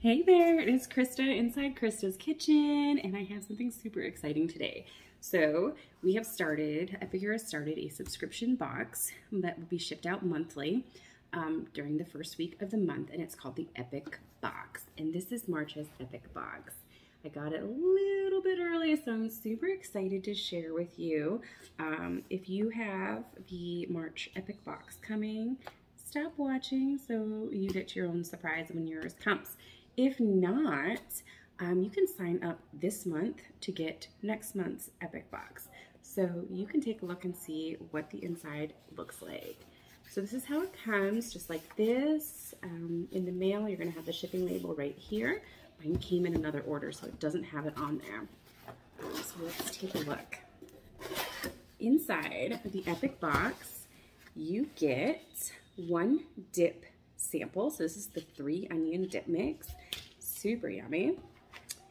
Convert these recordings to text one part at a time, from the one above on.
Hey there, it is Krista inside Krista's Kitchen, and I have something super exciting today. So we have started, Epicure has started a subscription box that will be shipped out monthly um, during the first week of the month, and it's called the Epic Box. And this is March's Epic Box. I got it a little bit early, so I'm super excited to share with you. Um, if you have the March Epic Box coming, stop watching so you get your own surprise when yours comes. If not, um, you can sign up this month to get next month's Epic Box. So you can take a look and see what the inside looks like. So this is how it comes, just like this. Um, in the mail, you're gonna have the shipping label right here. Mine came in another order, so it doesn't have it on there. Um, so let's take a look. Inside the Epic Box, you get one dip sample. So this is the three onion dip mix. Super yummy.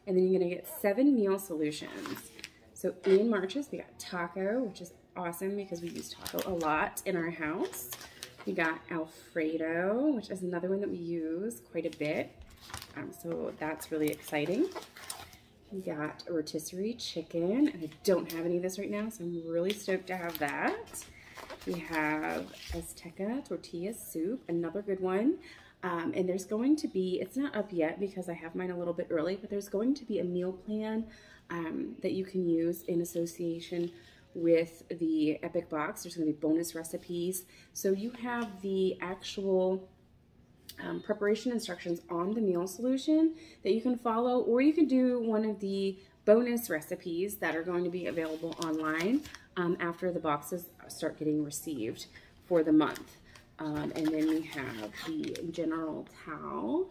And then you're gonna get seven meal solutions. So in March's, we got taco, which is awesome because we use taco a lot in our house. We got Alfredo, which is another one that we use quite a bit. Um, so that's really exciting. We got rotisserie chicken, and I don't have any of this right now, so I'm really stoked to have that. We have Azteca tortilla soup, another good one. Um, and there's going to be, it's not up yet because I have mine a little bit early, but there's going to be a meal plan um, that you can use in association with the Epic Box. There's going to be bonus recipes. So you have the actual um, preparation instructions on the meal solution that you can follow, or you can do one of the bonus recipes that are going to be available online um, after the boxes start getting received for the month. Um, and then we have the General Tao.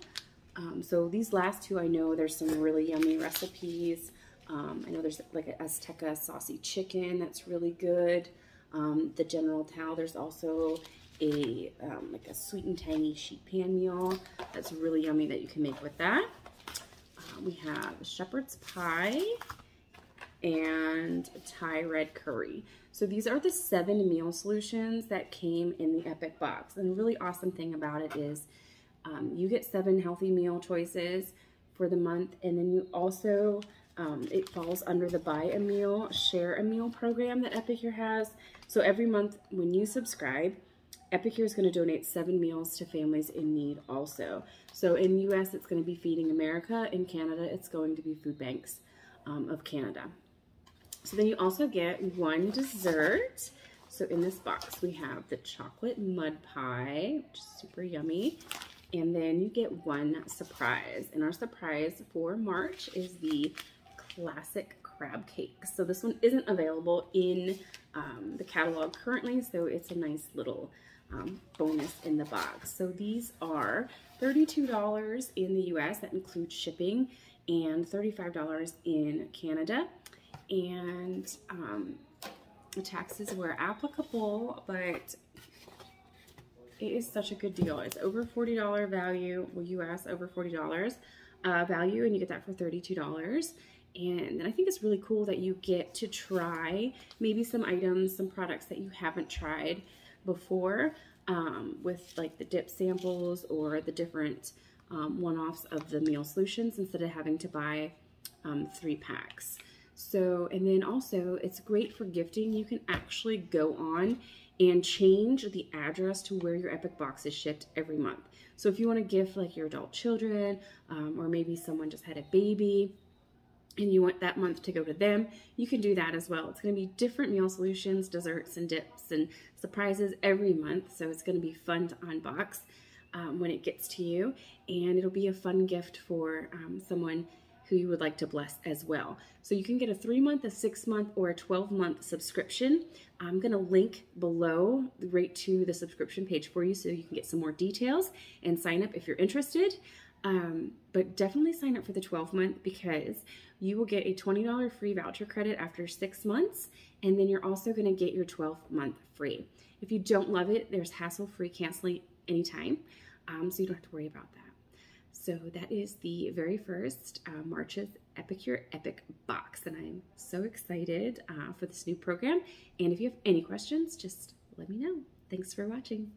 Um, so these last two, I know there's some really yummy recipes. Um, I know there's like an Azteca saucy chicken that's really good. Um, the General Tao, there's also a um, like a sweet and tangy sheet pan meal that's really yummy that you can make with that. We have shepherd's pie and Thai red curry. So these are the seven meal solutions that came in the Epic box. And the really awesome thing about it is um, you get seven healthy meal choices for the month. And then you also, um, it falls under the buy a meal, share a meal program that Epicure has. So every month when you subscribe, Epicure is going to donate seven meals to families in need also. So in US, it's going to be Feeding America. In Canada, it's going to be Food Banks um, of Canada. So then you also get one dessert. So in this box, we have the chocolate mud pie, which is super yummy. And then you get one surprise. And our surprise for March is the classic crab cake. So this one isn't available in um, the catalog currently, so it's a nice little um, bonus in the box. So these are $32 in the US, that includes shipping, and $35 in Canada and um, taxes were applicable, but it is such a good deal. It's over $40 value, well, US over $40 uh, value, and you get that for $32. And I think it's really cool that you get to try maybe some items, some products that you haven't tried before um, with like the dip samples or the different um, one-offs of the meal solutions instead of having to buy um, three packs. So, and then also it's great for gifting. You can actually go on and change the address to where your Epic Box is shipped every month. So if you want to gift like your adult children, um, or maybe someone just had a baby, and you want that month to go to them, you can do that as well. It's going to be different meal solutions, desserts, and dips and surprises every month. So it's going to be fun to unbox um, when it gets to you. And it'll be a fun gift for um, someone who you would like to bless as well. So you can get a three month, a six month, or a 12 month subscription. I'm gonna link below right to the subscription page for you so you can get some more details and sign up if you're interested. Um, but definitely sign up for the 12 month because you will get a $20 free voucher credit after six months, and then you're also gonna get your 12 month free. If you don't love it, there's hassle free canceling anytime, um, so you don't have to worry about that. So that is the very first uh, March's Epicure Epic box, and I'm so excited uh, for this new program. And if you have any questions, just let me know. Thanks for watching.